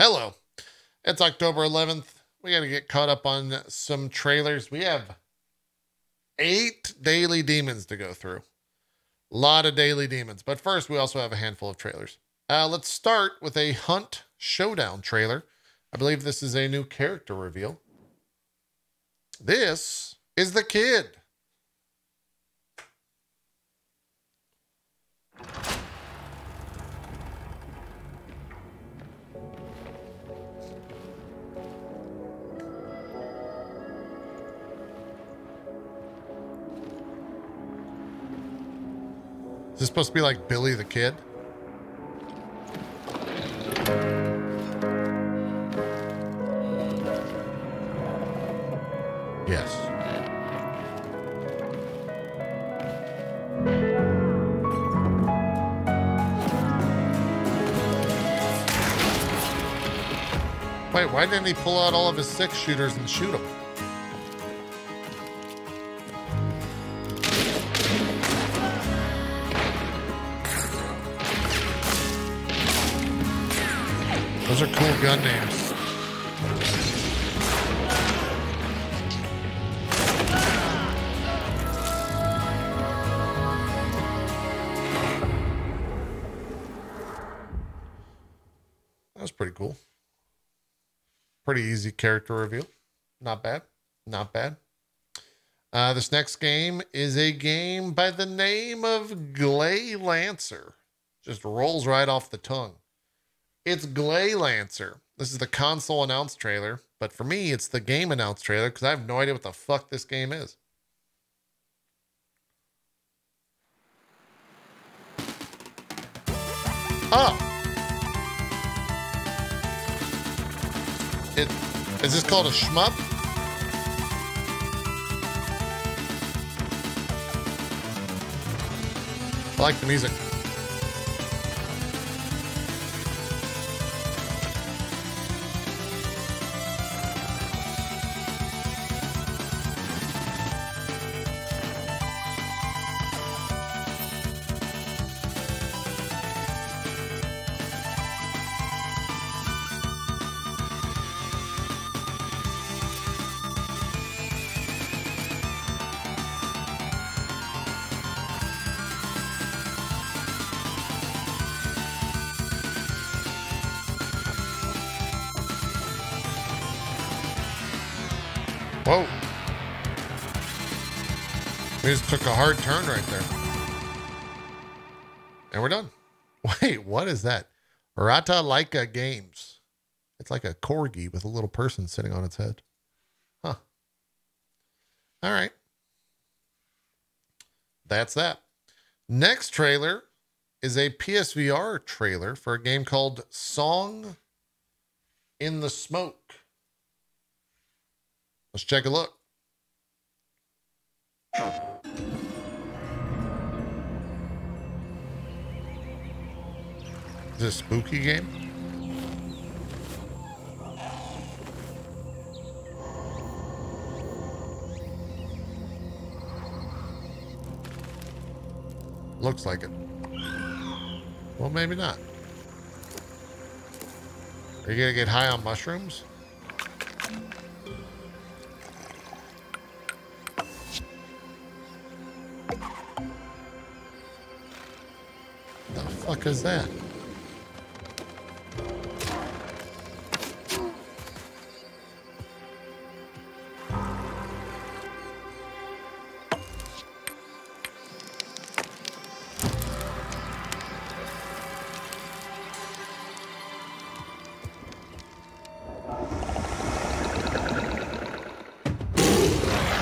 Hello. It's October 11th. We got to get caught up on some trailers. We have eight daily demons to go through. A lot of daily demons. But first, we also have a handful of trailers. Uh, let's start with a Hunt Showdown trailer. I believe this is a new character reveal. This is the kid. Is this supposed to be like Billy the Kid? Yes. Wait, why didn't he pull out all of his six shooters and shoot them? Those are cool gun names. That was pretty cool. Pretty easy character reveal. Not bad. Not bad. Uh, this next game is a game by the name of Gley Lancer. Just rolls right off the tongue. It's Gley Lancer. This is the console announced trailer, but for me, it's the game announced trailer because I have no idea what the fuck this game is. Oh. It is this called a shmup? I like the music. Whoa. We just took a hard turn right there. And we're done. Wait, what is that? Ratalaika Games. It's like a corgi with a little person sitting on its head. Huh. All right. That's that. Next trailer is a PSVR trailer for a game called Song in the Smoke. Let's check a look. Is this spooky game? Looks like it. Well, maybe not. Are you gonna get high on mushrooms? Fuck is that?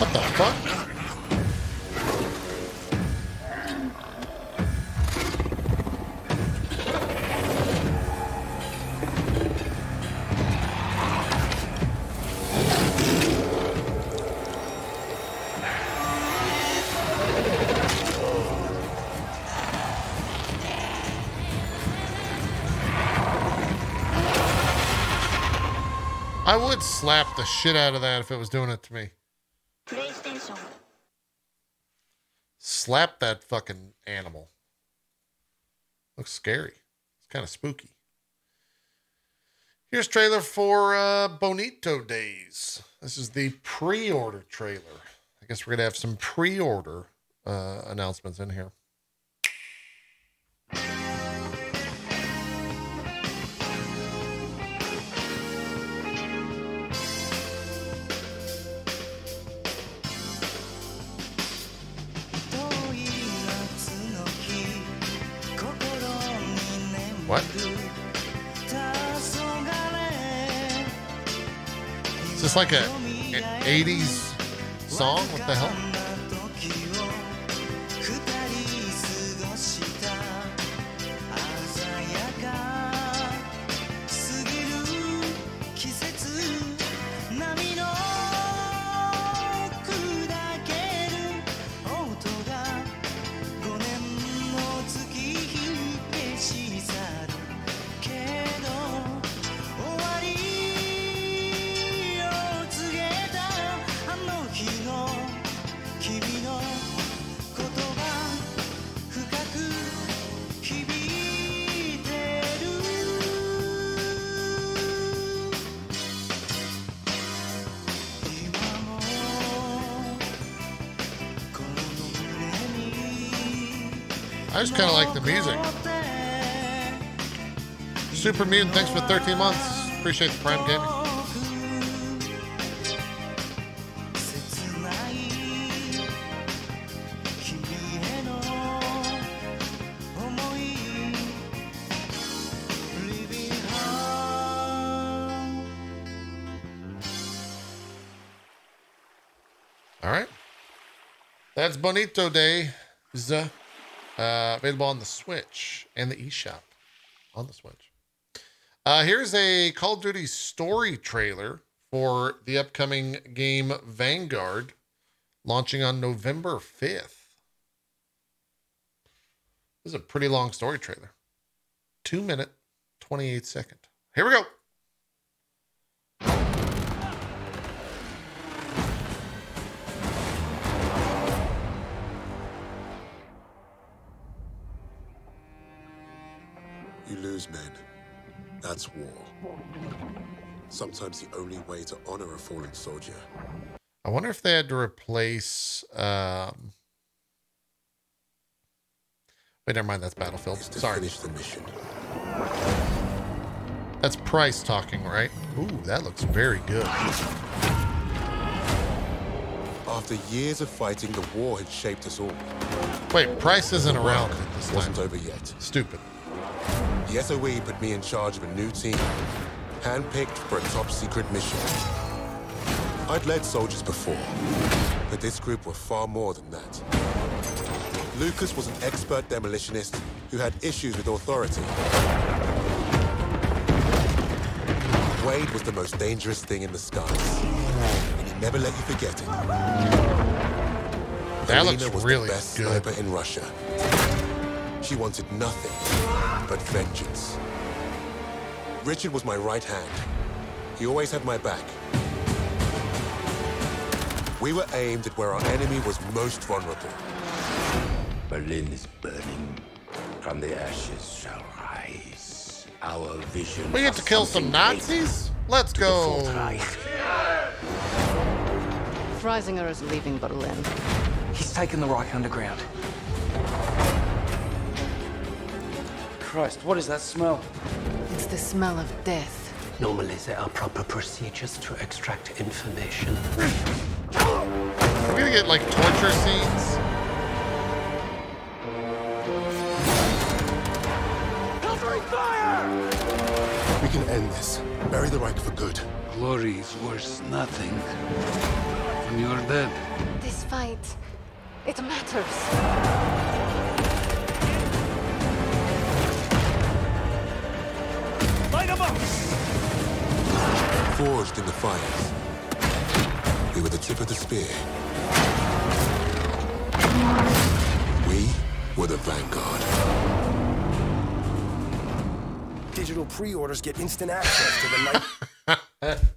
What the fuck? I would slap the shit out of that if it was doing it to me. PlayStation. Slap that fucking animal. Looks scary. It's kind of spooky. Here's trailer for uh, Bonito Days. This is the pre-order trailer. I guess we're gonna have some pre-order uh, announcements in here. What? Is this like a, a 80s song? What the hell? Music. Super Mutant, thanks for 13 months. Appreciate the Prime Gaming. All right. That's Bonito Day. Uh, available on the Switch and the eShop on the Switch. Uh, here's a Call of Duty story trailer for the upcoming game Vanguard, launching on November 5th. This is a pretty long story trailer. Two minute, 28 second. Here we go. Men. That's war. Sometimes the only way to honor a fallen soldier. I wonder if they had to replace. Um... Wait, never mind. That's Battlefield. Sorry. finish the mission. That's Price talking, right? Ooh, that looks very good. After years of fighting, the war had shaped us all. Wait, Price isn't around this wasn't time. over yet. Stupid. The SOE put me in charge of a new team, handpicked for a top secret mission. I'd led soldiers before, but this group were far more than that. Lucas was an expert demolitionist who had issues with authority. Wade was the most dangerous thing in the skies, and he never let you forget it. That Alina looks was really the best good. sniper in Russia. She wanted nothing but vengeance. Richard was my right hand. He always had my back. We were aimed at where our enemy was most vulnerable. Berlin is burning. From the ashes shall rise our vision. We get to kill some Nazis? Let's go. Fourth Freisinger is leaving Berlin. He's taken the Reich underground. Christ, what is that smell? It's the smell of death. Normally, there are proper procedures to extract information. We're gonna get like torture scenes. We can end this. Bury the Reich for good. Glory is worth nothing when you're dead. This fight, it matters. Forged in the fires. We were the tip of the spear. We were the vanguard. Digital pre-orders get instant access to the night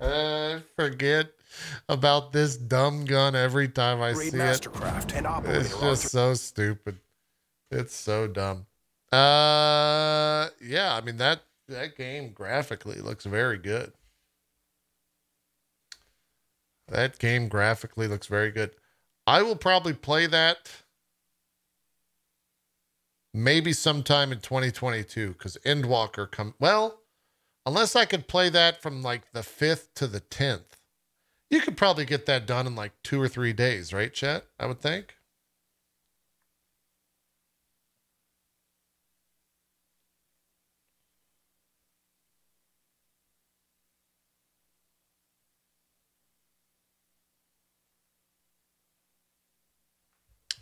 I forget about this dumb gun every time I grade see it. Mastercraft and It's on just so stupid. It's so dumb. Uh, yeah. I mean that that game graphically looks very good. That game graphically looks very good. I will probably play that maybe sometime in 2022 because Endwalker come well, unless I could play that from like the 5th to the 10th. You could probably get that done in like two or three days, right, Chet? I would think.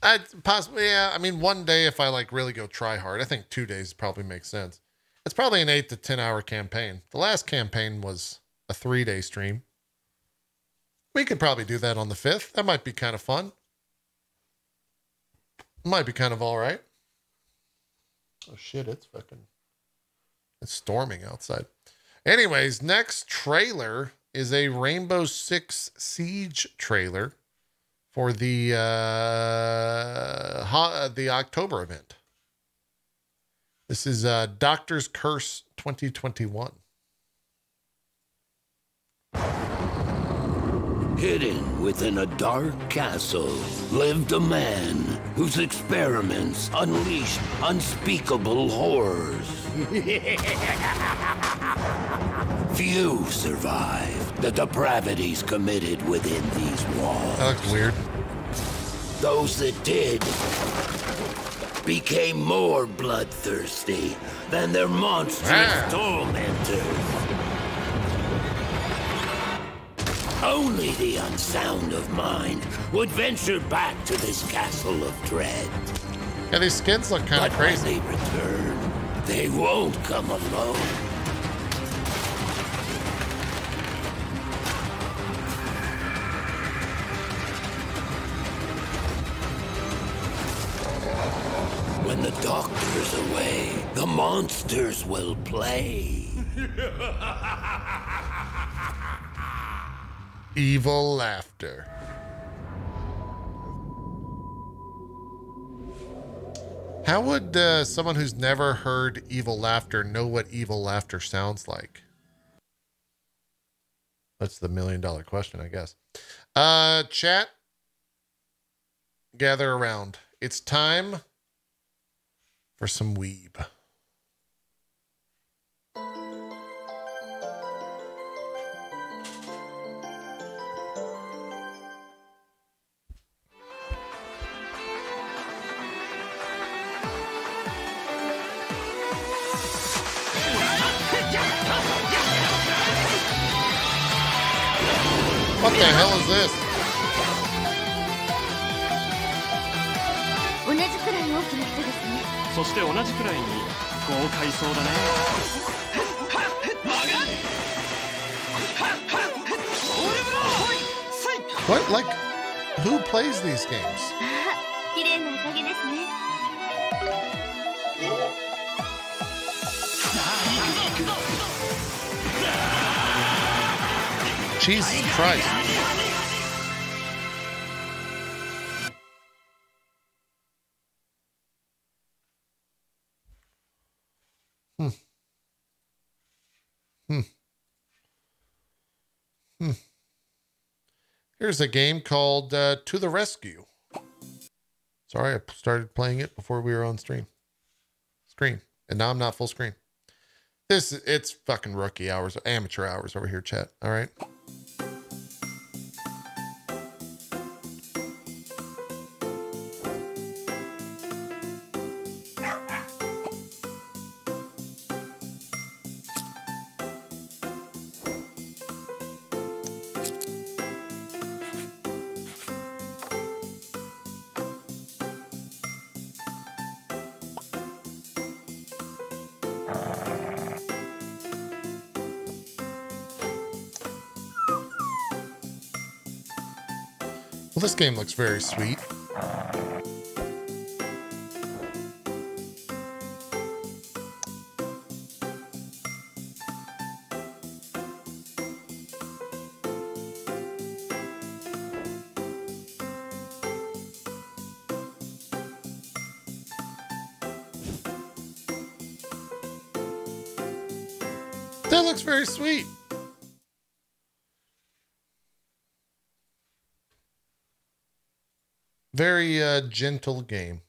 I possibly yeah. I mean, one day if I like really go try hard, I think two days probably makes sense. It's probably an eight to ten hour campaign. The last campaign was a three day stream. We could probably do that on the fifth. That might be kind of fun. Might be kind of all right. Oh shit! It's fucking. It's storming outside. Anyways, next trailer is a Rainbow Six Siege trailer for the uh, ho- the October event. This is uh, Doctor's Curse 2021. Hidden within a dark castle lived a man whose experiments unleashed unspeakable horrors. Few survived the depravities committed within these walls. That looks weird. Those that did became more bloodthirsty than their monstrous Ah. tormentors. Only the unsound of mind would venture back to this castle of dread. Yeah, these skins look kind of when crazy. they return, they won't come alone. The doctor's away, the monsters will play. Evil laughter. How would uh, someone who's never heard evil laughter know what evil laughter sounds like? That's the million dollar question, I guess. Uh, chat, gather around. It's time for some weeb. What the hell is this? そして同じくらいに豪快そうだね What? Like, who plays these games? 綺麗な赤毛ですね Jesus Christ. Hmm. Hmm. Hmm. Here's a game called uh, To the Rescue. Sorry, I started playing it before we were on stream. Screen. And now I'm not full screen. This it's fucking rookie hours, amateur hours over here, chat. All right. game looks very sweet. That looks very sweet. Very uh, gentle game.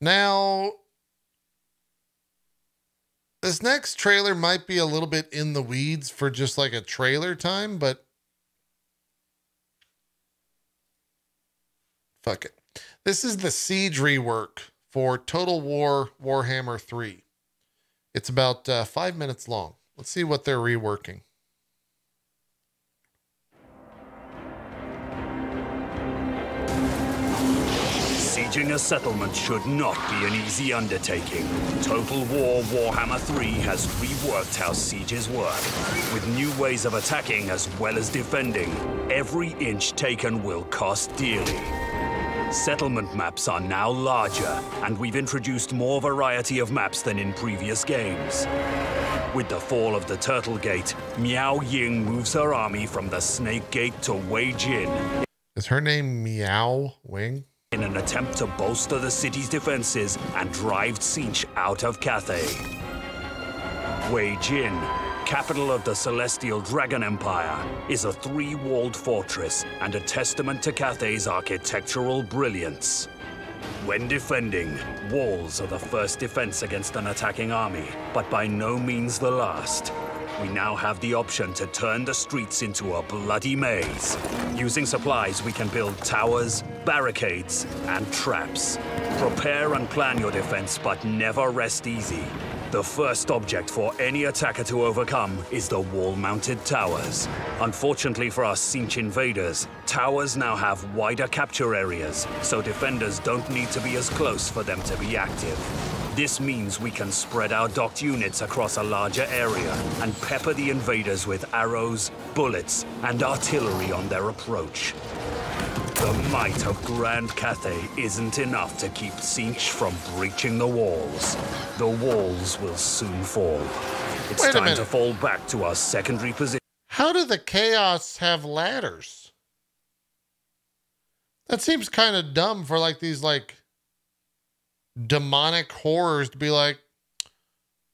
Now, this next trailer might be a little bit in the weeds for just like a trailer time, but fuck it. This is the Siege rework for Total War Warhammer 3. It's about uh, five minutes long. Let's see what they're reworking. Sieging a settlement should not be an easy undertaking. Total War Warhammer 3 has reworked how sieges work. With new ways of attacking as well as defending, every inch taken will cost dearly. Settlement maps are now larger, and we've introduced more variety of maps than in previous games. With the fall of the Turtle Gate, Miao Ying moves her army from the Snake Gate to Wei Jin Is her name Meow Wing? In an attempt to bolster the city's defenses and drive Tzeentch out of Cathay. Wei Jin, capital of the Celestial Dragon Empire, is a three-walled fortress and a testament to Cathay's architectural brilliance. When defending, walls are the first defense against an attacking army, but by no means the last. We now have the option to turn the streets into a bloody maze. Using supplies, we can build towers, barricades, and traps. Prepare and plan your defense, but never rest easy. The first object for any attacker to overcome is the wall-mounted towers. Unfortunately for us Tzeentch invaders, towers now have wider capture areas, so defenders don't need to be as close for them to be active. This means we can spread our docked units across a larger area and pepper the invaders with arrows, bullets, and artillery on their approach. The might of Grand Cathay isn't enough to keep Tzeentch from breaching the walls. The walls will soon fall. It's Wait time to fall back to our secondary position. How do the Chaos have ladders? That seems kind of dumb for like these like demonic horrors to be like,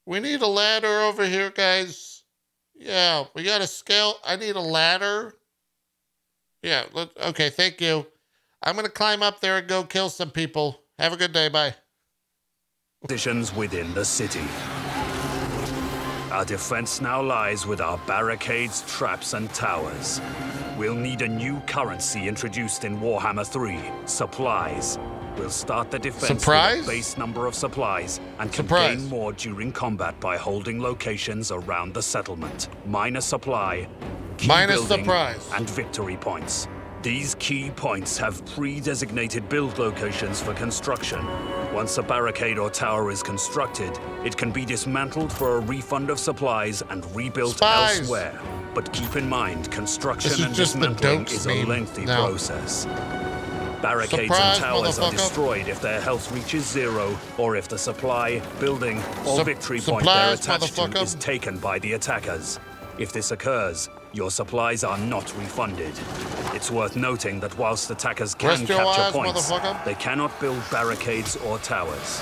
we need a ladder over here, guys. Yeah, we got a scale. I need a ladder. Yeah, let, okay, thank you. I'm gonna climb up there and go kill some people. Have a good day. Bye. positions within the city. Our defense now lies with our barricades, traps, and towers. We'll need a new currency introduced in Warhammer 3, supplies. We'll start the defense Surprise? with a base number of supplies and can Surprise. gain more during combat by holding locations around the settlement. Minor supply, key Minus building, surprise. and victory points. These key points have pre-designated build locations for construction. Once a barricade or tower is constructed, it can be dismantled for a refund of supplies and rebuilt Spies. elsewhere. But keep in mind, construction and dismantling is a lengthy now. process. Barricades Surprise, and towers are destroyed if their health reaches zero, or if the supply, building, or Sup- victory point they're attached to is taken by the attackers. If this occurs, your supplies are not refunded. It's worth noting that whilst attackers can Rest capture eyes, points, they cannot build barricades or towers.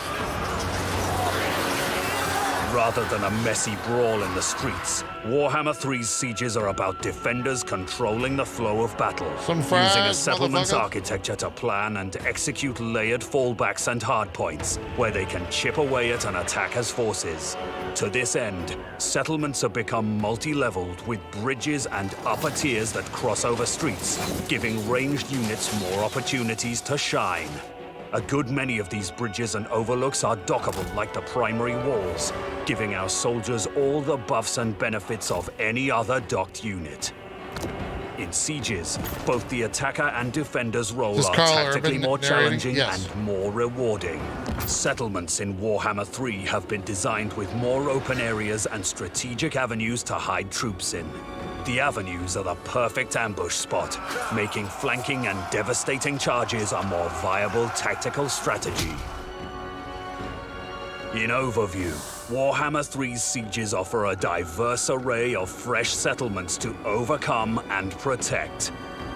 Rather than a messy brawl in the streets, Warhammer 3's sieges are about defenders controlling the flow of battle, Some using a settlement's architecture to plan and execute layered fallbacks and hardpoints, where they can chip away at an attacker's forces. To this end, settlements have become multi-leveled with bridges and upper tiers that cross over streets, giving ranged units more opportunities to shine. A good many of these bridges and overlooks are dockable like the primary walls, giving our soldiers all the buffs and benefits of any other docked unit. In sieges, both the attacker and defender's role are tactically Urban more challenging Yes. and more rewarding. Settlements in Warhammer 3 have been designed with more open areas and strategic avenues to hide troops in. The avenues are the perfect ambush spot, making flanking and devastating charges a more viable tactical strategy. In overview, Warhammer 3's sieges offer a diverse array of fresh settlements to overcome and protect.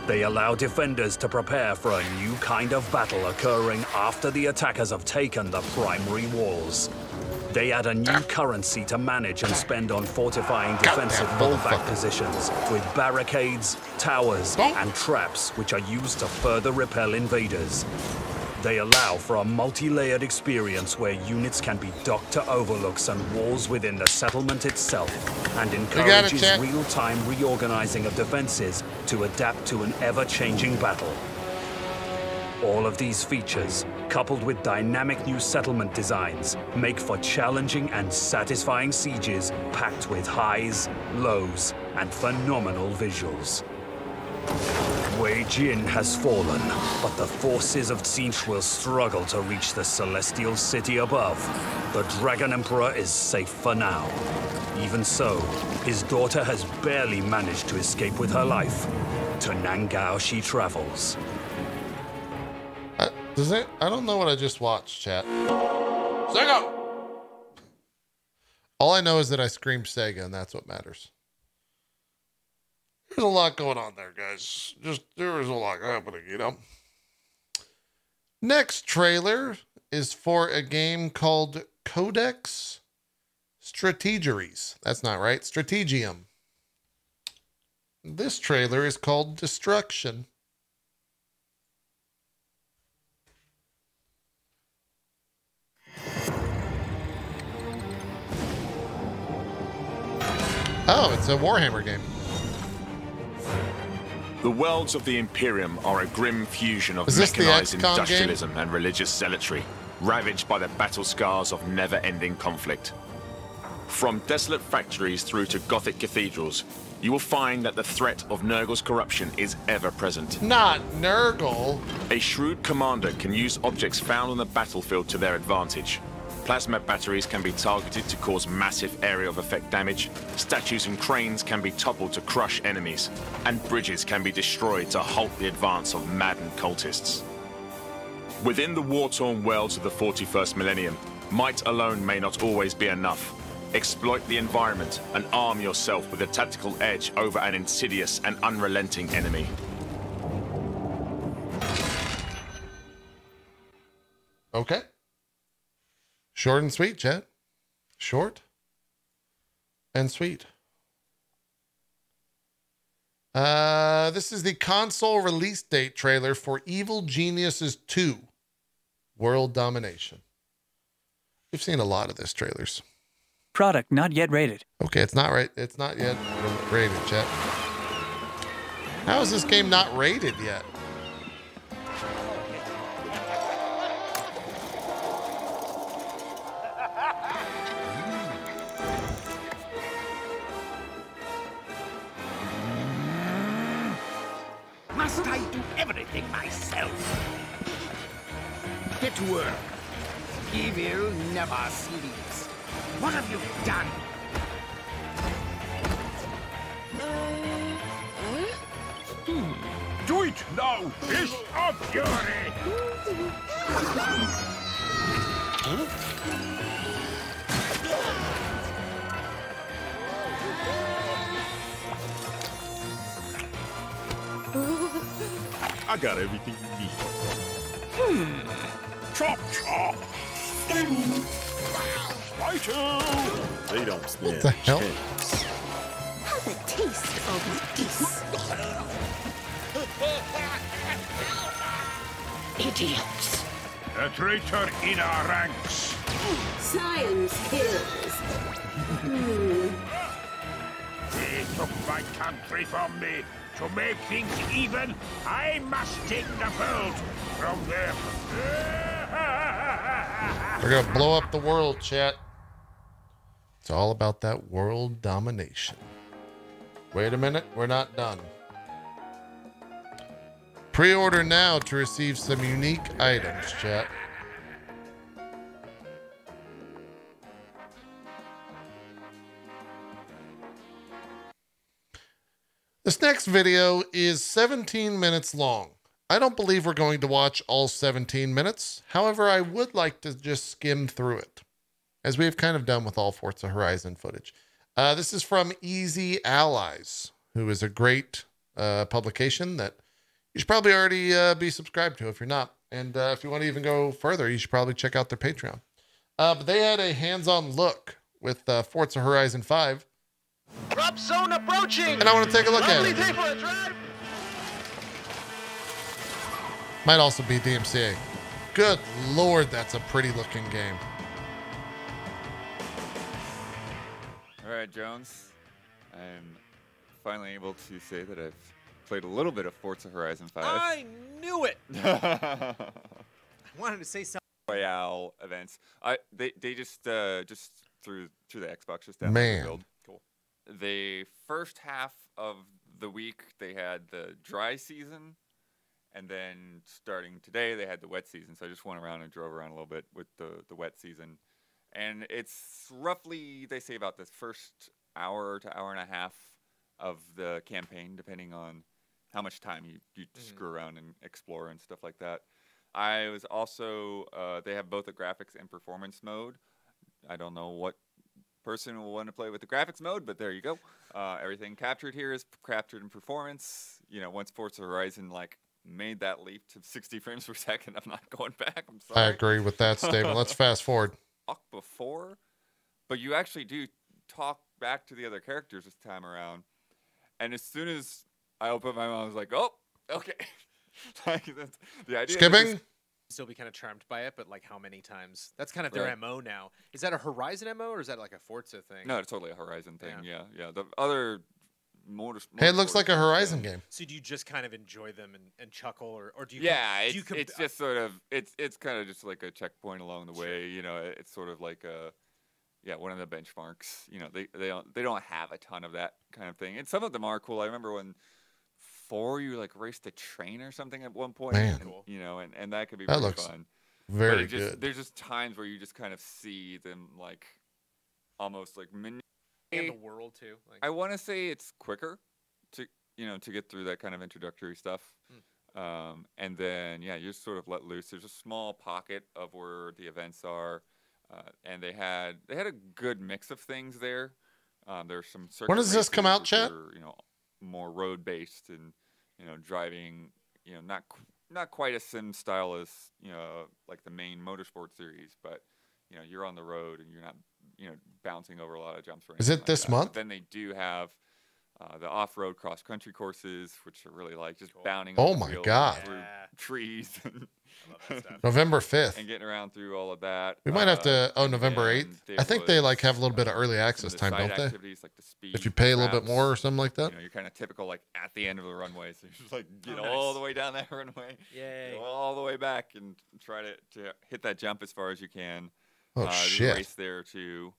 They allow defenders to prepare for a new kind of battle occurring after the attackers have taken the primary walls. They add a new currency to manage and spend on fortifying defensive fallback positions with barricades, towers, and traps which are used to further repel invaders. They allow for a multi-layered experience where units can be docked to overlooks and walls within the settlement itself, and got it, encourages real-time reorganizing of defenses to adapt to an ever-changing battle. All of these features, coupled with dynamic new settlement designs, make for challenging and satisfying sieges packed with highs, lows, and phenomenal visuals. Wei Jin has fallen, but the forces of Tzeentch will struggle to reach the celestial city above. The Dragon Emperor is safe for now. Even so, his daughter has barely managed to escape with her life. To Nangao she travels. Does it? I don't know what I just watched, chat. Sega! All I know is that I screamed Sega, and that's what matters. There's a lot going on there, guys. Just there is a lot happening, you know. Next trailer is for a game called Codex Strategeries. That's not right. Strategium. This trailer is called Destruction. Oh, it's a Warhammer game. The worlds of the Imperium are a grim fusion of Is this the mechanized XCOM game? industrialism and religious zealotry, ravaged by the battle scars of never-ending conflict. From desolate factories through to Gothic cathedrals, you will find that the threat of Nurgle's corruption is ever present. Not Nurgle. A shrewd commander can use objects found on the battlefield to their advantage. Plasma batteries can be targeted to cause massive area of effect damage, statues and cranes can be toppled to crush enemies, and bridges can be destroyed to halt the advance of maddened cultists. Within the war-torn worlds of the 41st millennium, might alone may not always be enough. Exploit the environment and arm yourself with a tactical edge over an insidious and unrelenting enemy. Okay. Short and sweet, chat. Short and sweet. Uh, this is the console release date trailer for Evil Geniuses 2 World Domination. We've seen a lot of this trailers. Product not yet rated. Okay, it's not right. It's not yet rated, chat. How is this game not rated yet? Must I do everything myself? Get to work. Evil never sleeps. What have you done? Hmm. Do it now! Fist of fury! I got everything you need. Hmm. Chop chop! Scanning. Spider! They don't stand the hell? a chance. Have a taste of this. Idiots. A traitor in our ranks. Science kills. Hmm. They took my country from me. To make things even, I must take the belt from them. We're to blow up the world, chat. It's all about that world domination. Wait a minute, we're not done. Pre order now to receive some unique items, chat. This next video is 17 minutes long. I don't believe we're going to watch all 17 minutes. However, I would like to just skim through it, as we have kind of done with all Forza Horizon footage. Uh, this is from Easy Allies, who is a great uh, publication that you should probably already uh, be subscribed to if you're not. And uh, if you want to even go further, you should probably check out their Patreon. Uh, but they had a hands-on look with uh, Forza Horizon 5, Drop zone approaching. and I want to take a look at it. for a drive. Might also be DMCA. Good lord, that's a pretty looking game. All right, Jones. I'm finally able to say that I've played a little bit of Forza Horizon 5. I knew it. I wanted to say something. Royale events. I they they just uh just through through the Xbox just downloaded Man. the build. The first half of the week they had the dry season, and then starting today they had the wet season. So I just went around and drove around a little bit with the the wet season, and it's roughly they say about the first hour to hour and a half of the campaign, depending on how much time you you screw around and explore and stuff like that. I was also uh, they have both a graphics and performance mode. I don't know what person will want to play with the graphics mode, but there you go. Uh, everything captured here is captured in performance. You know, once Forza Horizon like made that leap to 60 frames per second, I'm not going back. I'm sorry. I agree with that statement. Let's fast forward. Talk before, but you actually do talk back to the other characters this time around. And as soon as I opened my mouth, I was like, "Oh, okay." like the idea. Skipping? Just- Still be kind of charmed by it, but like how many times? That's kind of their Right. mo now. Is that a Horizon mo or is that like a Forza thing? No, it's totally a Horizon thing. Yeah, yeah. The other motor. Hey, it looks like a Horizon thing- game. So do you just kind of enjoy them and, and chuckle, or, or do you? Yeah, do it's, you com- it's just sort of it's it's kind of just like a checkpoint along the way. You know, it's sort of like a yeah one of the benchmarks. You know, they they don't they don't have a ton of that kind of thing, and some of them are cool. I remember when four you like raced a train or something at one point. Man. and, you know, and, and that could be That really looks fun. very but it just, good. There's just times where you just kind of see them like almost like mini- and the world too. Like, I want to say it's quicker to you know to get through that kind of introductory stuff, um, and then yeah, you just sort of let loose. There's a small pocket of where the events are, uh, and they had they had a good mix of things there. Um, there's some. When does this come out, which Chet? are, you know, more road based and you know driving. You know, not qu- not quite a sim style as you know like the main motorsport series, but you know you're on the road and you're not you know bouncing over a lot of jumps. Or Is it like this that. month? But then they do have uh, the off-road cross-country courses, which are really like just bounding. Oh my God. Through trees. and- November 5th. And getting around through all of that. We might have Uh, to. Oh, November eighth. I think they like have a little bit of early access the time, don't they? like the speed If you pay a little bit more or something like that. You know, you're kind of typical like at the end of the runway, so you just like get Oh, all nice. the way down that runway, Yay. go all the way back, and try to, to hit that jump as far as you can. Oh, uh, shit. race there too.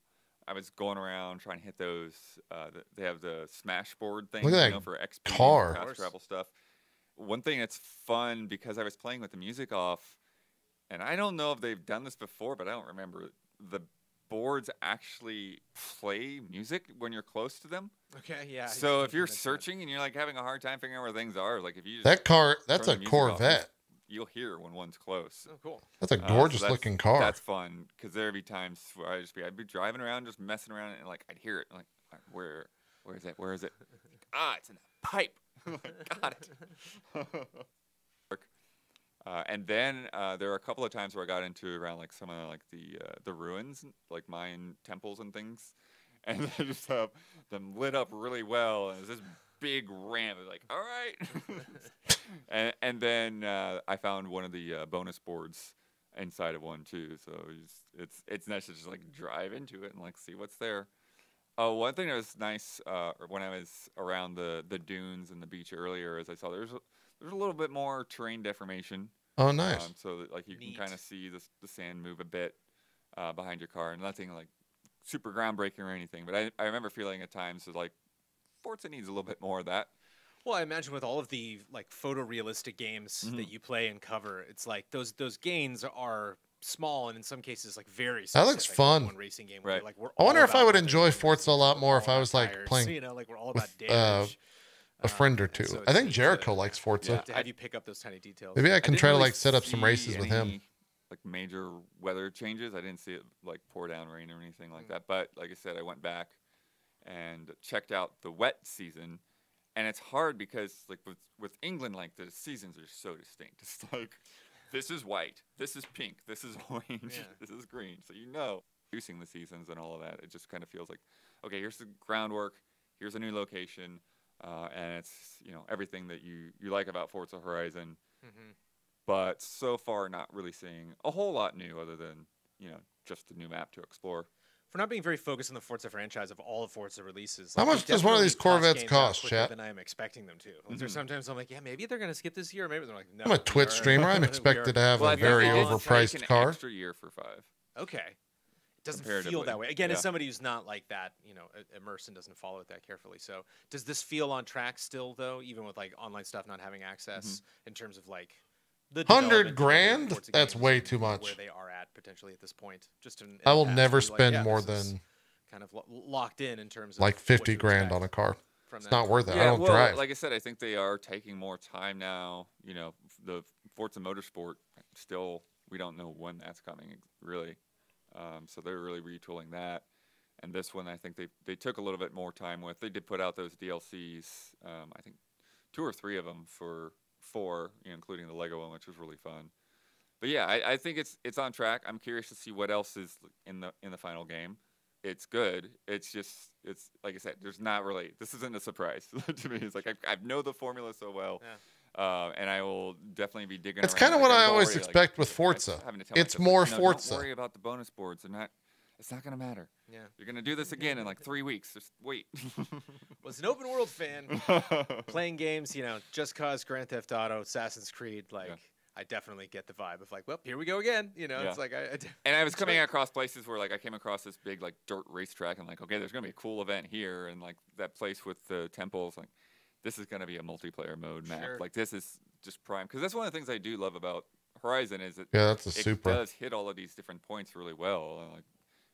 I was going around trying to hit those. Uh, they have the smash board thing, Look at you that know, for XP car. Fast travel stuff. One thing that's fun because I was playing with the music off, and I don't know if they've done this before, but I don't remember. The boards actually play music when you're close to them. Okay, yeah. So if you're imagine that. searching and you're like having a hard time figuring out where things are, like if you just That car- that's a music off, Corvette. You'll hear when one's close. Oh, cool. That's a Uh, so gorgeous that's- looking car. That's fun because there'd be times where I'd just be I'd be driving around just messing around and like I'd hear it like where where is it where is it ah it's in the pipe got it uh, and then uh, there were a couple of times where I got into around like some of like the uh, the ruins like Mayan temples and things and they just have them lit up really well and it's this big ramp it's like all right and, and then uh, I found one of the uh, bonus boards inside of one too. So it's it's it's nice to just like drive into it and like see what's there. Oh, one thing that was nice uh, when I was around the the dunes and the beach earlier is I saw there's a, there's a little bit more terrain deformation. Oh, nice. Um, so that like you can kind of see the the sand move a bit uh, behind your car, and nothing like super groundbreaking or anything. But I I remember feeling at times that, like Forza needs a little bit more of that. Well, I imagine with all of the like photorealistic games Mm-hmm. that you play and cover, it's like those those gains are small and in some cases like very. That looks specific, like fun. One racing game, Right. like we're I wonder all if I would enjoy Forza a lot more if I was like tires, playing you know, like we're all with about uh, a friend or Um, two. so I think neat Jericho to- likes Forza. to have you pick up those tiny details. Maybe I can didn't try to like set up some see races with him. Like major weather changes. I didn't see it like pour down rain or anything like that. But like I said, I went back and checked out the wet season. And it's hard because like with with England, like the seasons are so distinct. It's like this is white, this is pink, this is orange, this is green. So you know, using the seasons and all of that, it just kind of feels like, okay, here's the groundwork, here's a new location, uh, and it's you know everything that you you like about Forza Horizon. Mhm. But so far, not really seeing a whole lot new other than you know just a new map to explore. For not being very focused on the Forza franchise of all the Forza releases. How much they does one of these Corvettes games cost, quicker chat? Than I am expecting them to. Like, Mm-hmm. There's sometimes I'm like, yeah, maybe they're gonna skip this year. Maybe they're like, no. I'm a Twitch streamer. I'm expected to have Well, I a think very they did take overpriced an car. Extra year for five. Okay. It doesn't feel that way. Again, as somebody who's not like that, you know, i- immersed and doesn't follow it that carefully. So, does this feel on track still, though, even with like online stuff not having access Mm-hmm. in terms of like the Hundred development of the grand? That's way and too Where much. they are at potentially at this point, just in, in I will past, never where you're like, spend yeah, more than kind of lo- locked in in terms of like 50 grand on a car. It's not worth it. I don't well, drive. like I said, I think they are taking more time now. You know, f- the Forza Motorsport still we don't know when that's coming really. Um, so they're really retooling that. And this one, I think they they took a little bit more time with. They did put out those DLCs. Um, I think two or three of them for four, you know, including the Lego one, which was really fun. But yeah, I, I think it's it's on track. I'm curious to see what else is in the in the final game. It's good. It's just it's like I said. There's not really. This isn't a surprise to me. It's like I, I know the formula so well, uh, and I will definitely be digging. It's kinda Like, what I was always already, like, expect with Forza. having to tell It's more "No, Forza." Don't worry about the bonus boards. They're not. It's not gonna matter. Yeah. You're gonna do this again in like three weeks. Just wait. was an open world fan playing games, you know, just cause Grand Theft Auto, Assassin's Creed, like I definitely get the vibe of like, well, here we go again. You know, it's Yeah. like I, I d- And I was coming great. across places where like I came across this big like dirt racetrack and like okay, there's gonna be a cool event here and like that place with the temples like this is gonna be a multiplayer mode map. Sure. Like this is just prime because that's one of the things I do love about Horizon is that Yeah, that's a it super. does hit all of these different points really well. and, like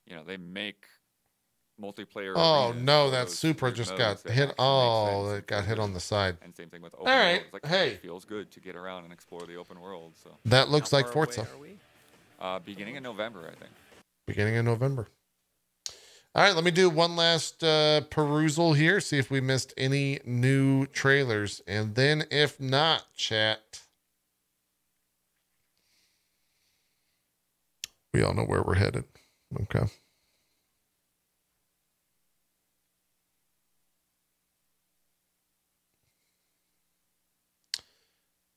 you know they make multiplayer. Oh no, for that those Supra just got hit. actually make Oh, it got hit on the side. And same thing with open world. right, like, hey. it feels good to get around and explore the open world. So That looks How like Forza. uh, beginning in November, I think. Beginning of November. All right, let me do one last uh, perusal here, see if we missed any new trailers. And then if not, chat. We all know where we're headed. Okay.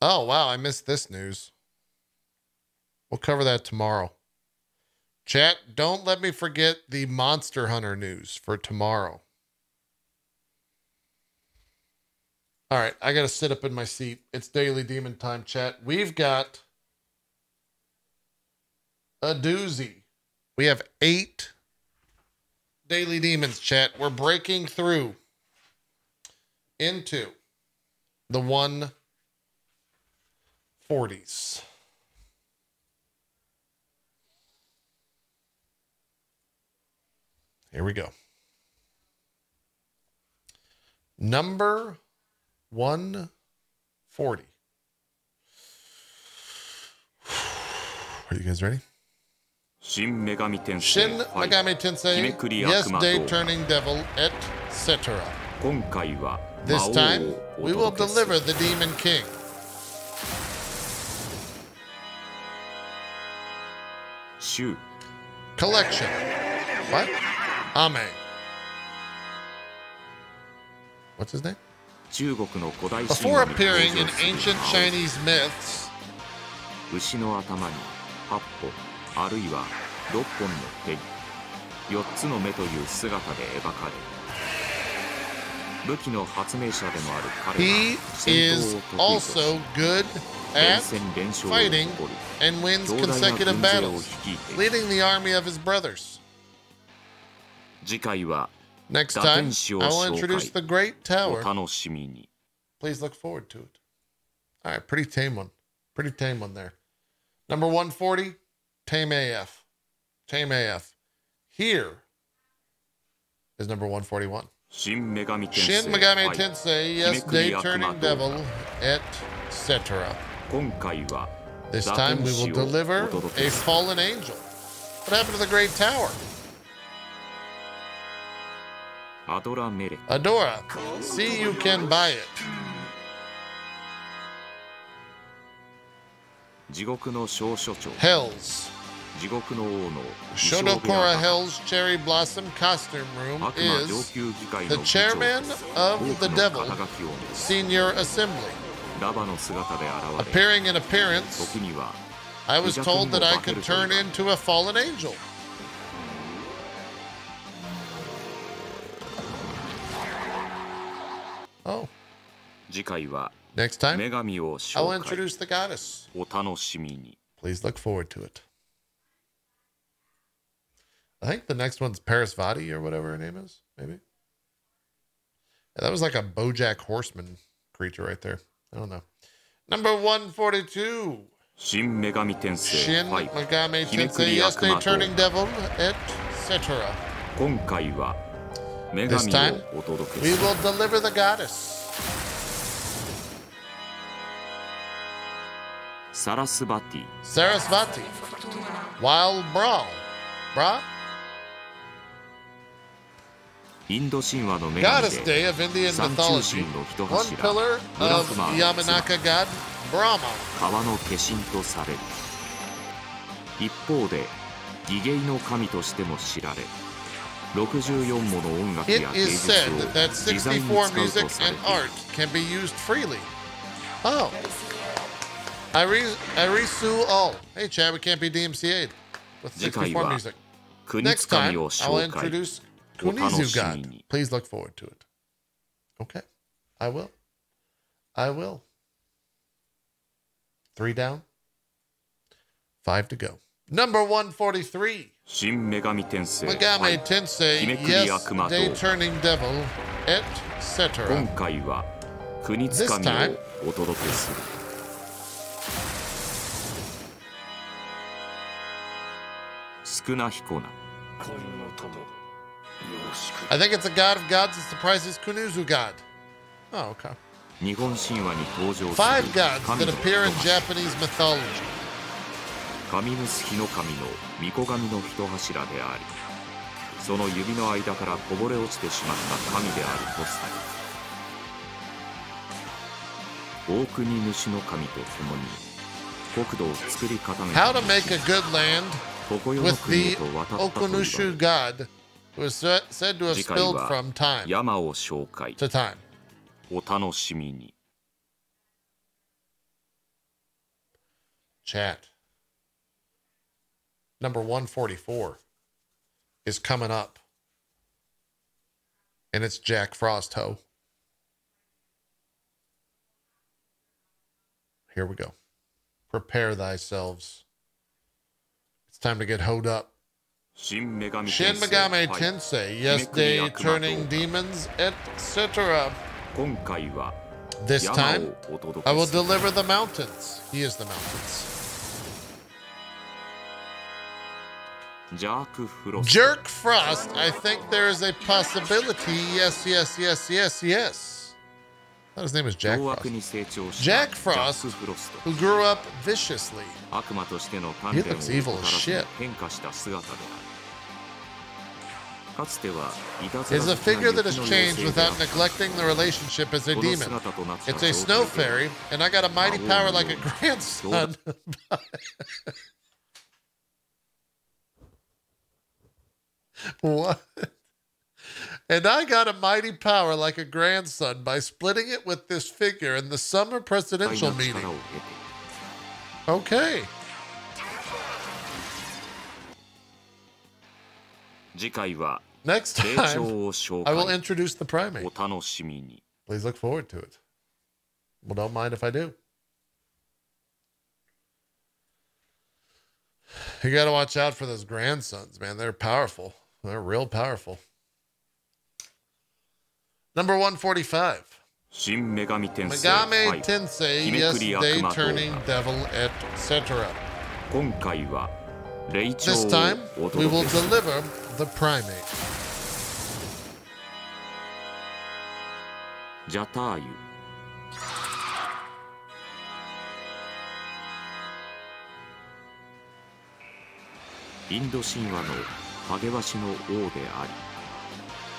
Oh, wow. I missed this news. We'll cover that tomorrow. Chat, don't let me forget the Monster Hunter news for tomorrow. All right, I got to sit up in my seat. It's Daily Demon Time, chat. We've got a doozy. We have eight Daily Demons, chat. We're breaking through into the 140s. Here we go. Number 140. Are you guys ready? Shin Megami Tensei, Shin Megami Tensei Yes Day Turning Devil, etc. This time, we will deliver the Demon King. Shu. Collection. What? Ame. What's his name? Before appearing in ancient Chinese myths, あるいは6本の手に4つの目という姿で描かれ武器の発明者でもある彼 he は戦 is 闘を得意とし also good 連 at 戦連勝を fighting 誇り and wins 強大な consecutive 軍勢を battles, 率いている leading the army of his brothers. 次回は Next 打 time, 天使を I will 紹 introduce 介 the Great お Tower. 楽しみに Please look forward to it. All right, pretty tame one. Pretty tame one there. Number 140, Tame AF. Tame AF. Here is number 141. Shin Megami Tensei, Shin Megami Tensei Yesterday Turning Devil, etc. This time we will deliver a fallen angel. What happened to the Great Tower? Adora Adora, see you can buy it. 地獄の小所長 Hells. 地獄の王の衣装部屋 Shodokora が Hell's Cherry Blossom Costume Room 悪魔上 is 級議会 the の議長 chairman 多 of く the の Devil 肩書きを持つ Senior Assembly. ラバの姿で現れ Appearing in appearance, 時には I was told that I could turn into a fallen angel. Oh, 次回は Next time, I'll introduce the goddess. Please look forward to it. I think the next one's Parasvati or whatever her name is, maybe. Yeah, that was like a Bojack Horseman creature right there. I don't know. Number 142. Shin Megami Tensei, Shin Megami Tensei Yesterday Turning Devil, etc. This time, we will deliver the goddess. サラスバティ。サティ。ワイルドブラウン。ブランド神話の名前で三中神の人柱ブラフマヤマナカガッブラマ川の化身とされる一方でギゲイの神としても知られ64もの音楽や芸術を自在に使うとされている I re- I re-sue All. Oh. Hey, Chad, we can't be DMCA'd with 64 music. Next time, I'll introduce Kunizugan. Please look forward to it. Okay, I will. I will. Three down, five to go. Number 143. Shin Megami Tensei. Megami Tensei, yes, Day Turning Devil, etc. This time, 少な彦な I think it's a god of gods that surprises Kunuzu god. Oh, okay. 日本神話に登場する Five gods 神 that の appear in 一 Japanese mythology. 神の神の御子神の一柱でありその指の間からこぼれ落ちてしまった神であるとされ大国主の神と共に国土を作り固め How to make a good land with 国へ the と渡ったと言われ Okunushu god who is sa- said to have 次回 spilled は from time 山を紹介 to time. お楽しみに Chat. Number 144 is coming up. And it's Jack Frost Ho. Here we go. Prepare thyselves. time to get hoed up. Shin Megami, Shin Megami Tensei, yes, day turning demons, etc. This time, I will deliver the mountains. He is the mountains. Jerk Frost, I think there is a possibility. Yes, yes, yes, yes, yes thought his name was Jack Frost. Jack Frost, who grew up viciously. He looks evil as shit. Is a figure that has changed without neglecting the relationship as a demon. It's a snow fairy, and I got a mighty power like a grandson. what? And I got a mighty power like a grandson by splitting it with this figure in the summer 大 presidential な meeting. 力を得て Okay. 次回は Next 霊 time, 長を紹 I will 介 introduce the primate. お楽しみに Please look forward to it. Well, don't mind if I do. You got to watch out for those grandsons, man. They're powerful. They're real powerful. Number 145. 新女神転生 Megame 5 Tensei, 日め Yes くり悪 Day 魔動 Turning 画 Devil, etc. 今回は霊長 This を time, お we will deliver the primate. ジャターユインド神話のハゲワシの王であり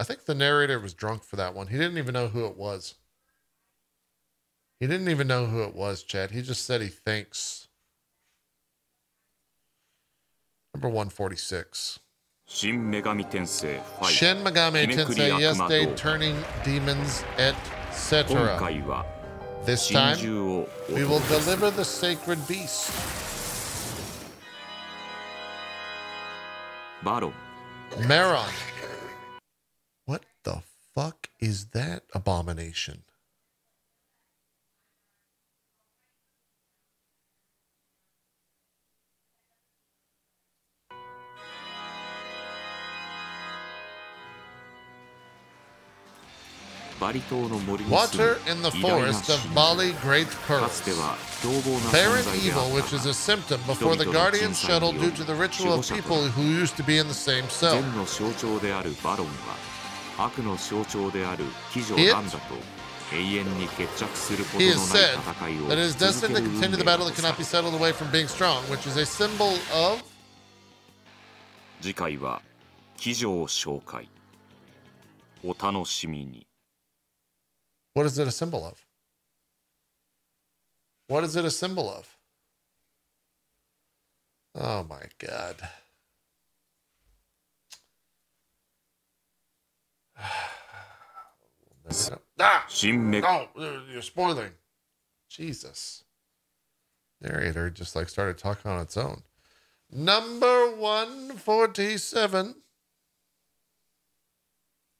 I think the narrator was drunk for that one. He didn't even know who it was. He didn't even know who it was, Chad. He just said he thinks. Number 146. Shin Megami Tensei, Shin yes, they turning demons, etc. This time, we will deliver the sacred beast. Battle. Maron fuck is that abomination? Water in the forest of Bali Great Curse. Barren evil, which is a symptom before the Guardian shuttle due to the ritual of people who used to be in the same cell. 悪の象徴である騎女ランダと永遠に決着することのない戦いを続ける運命次回は騎女を紹介お楽しみに what is it a symbol of? What is it a symbol of? Oh my god. ah! Shin oh, uh, you're spoiling. Jesus. Narrator just like started talking on its own. Number 147.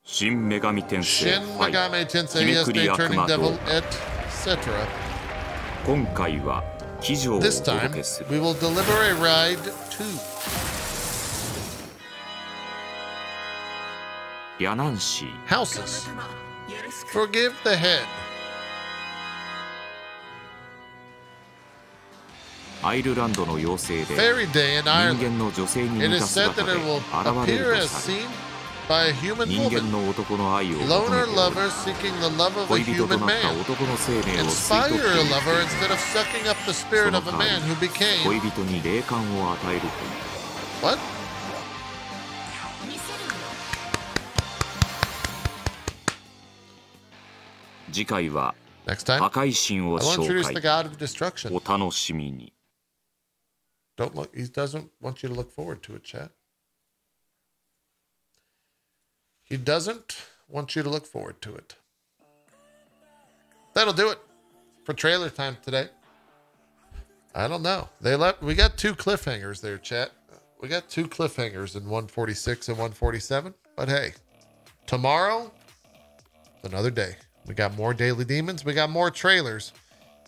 Shin Megami Tensei, Shin Megami Tensei Yesterday Turning Devil, etc. This time, we will deliver a ride to Yanansi. Houses. Forgive the head. アイルランドの妖精で人間の女性に似た姿で現れるとされ人間の男の愛を求めておる恋人となった男の生命を吸い取っていくその代わり恋人に霊感を与えるという次回は Next time, 破壊神を I will 紹 introduce the 介 god of destruction. お楽しみに Don't look. He doesn't want you to look forward to it, chat. He doesn't want you to look forward to it. That'll do it for trailer time today. I don't know. They left. We got two cliffhangers there, chat. We got two cliffhangers in 146 and 147. But hey, tomorrow, it's another day. We got more daily demons. We got more trailers,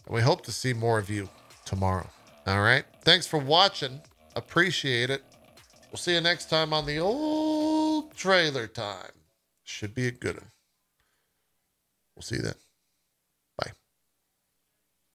and we hope to see more of you tomorrow. All right. Thanks for watching. Appreciate it. We'll see you next time on the old trailer time. Should be a good one. We'll see you then.